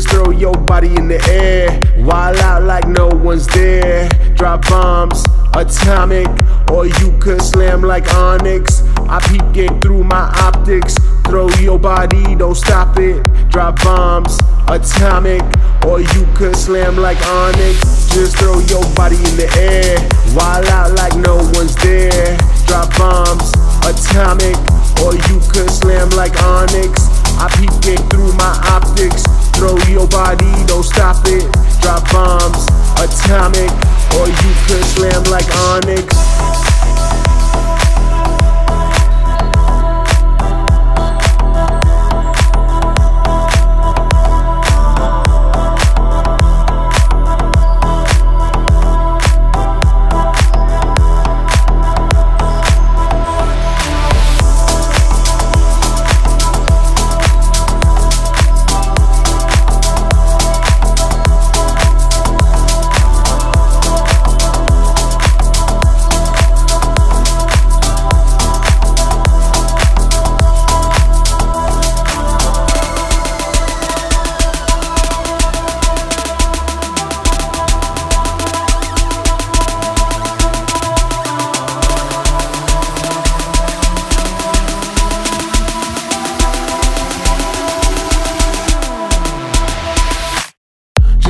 Just throw your body in the air, wild out like no one's there. Drop bombs, atomic, or you could slam like Onyx. I peep game through my optics. Throw your body, don't stop it. Drop bombs, atomic, or you could slam like Onyx. Just throw your body in the air, wild out like no one's there. Drop bombs, atomic, or you could slam like Onyx.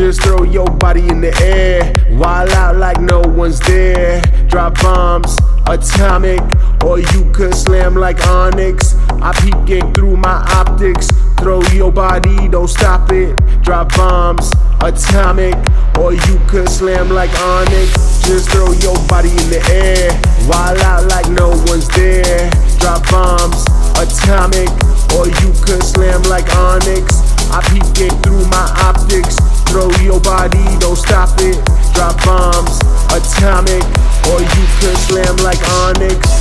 Just throw your body in the air, wild out like no one's there. Drop bombs, atomic, or you could slam like Onyx. I peep game through my optics. Throw your body, don't stop it. Drop bombs, atomic, or you could slam like Onyx. Just throw your body in the air, wild out like no one's there. Drop bombs, atomic, or you could slam like Onyx. I peep game through my optics. Throw your body, don't stop it. Drop bombs, atomic, or you could slam like Onyx.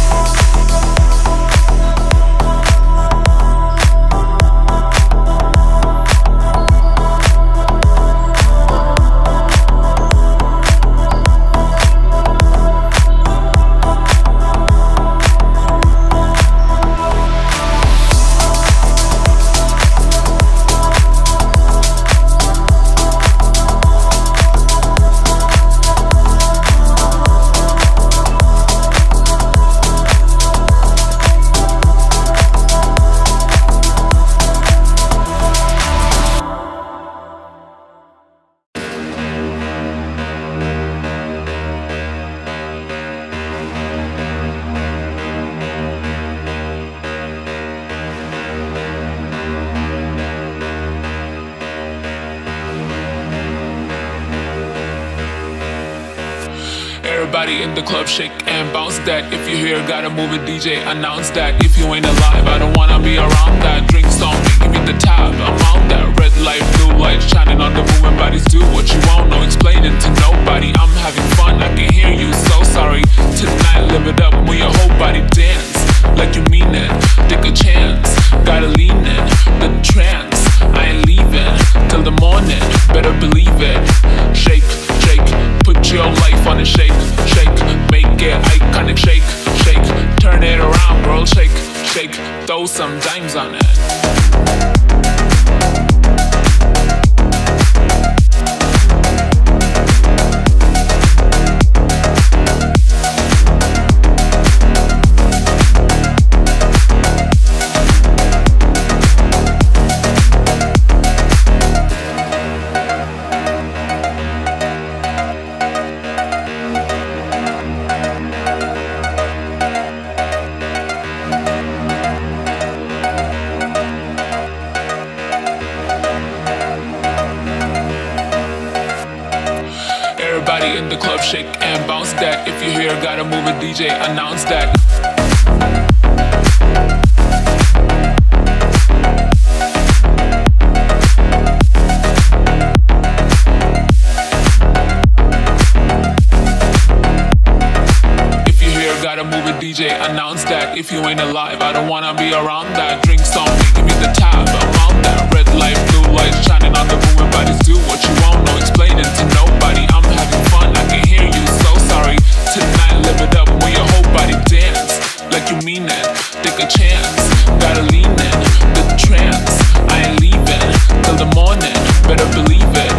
Everybody in the club shake and bounce that. If you hear gotta move it, DJ, announce that. If you ain't alive, I don't wanna be around that. Drinks on give me the tab, I'm on that Red light, blue light, shining on the moving bodies Do what you want, no explaining to nobody. I'm having fun, I can hear you, so sorry. Tonight, live it up, move your whole body dance. Like you mean it, take a chance. Gotta lean throw some dimes on it. party in the club, shake and bounce that. If you're here, gotta move a DJ, announce that. If you here, gotta move a DJ, announce that. If you ain't alive, I don't wanna be around that. Drinks on me, give me the tab, I'm on that. Red light, blue light, shining on the Gotta lean in the trance. I ain't leaving till the morning. Better believe it.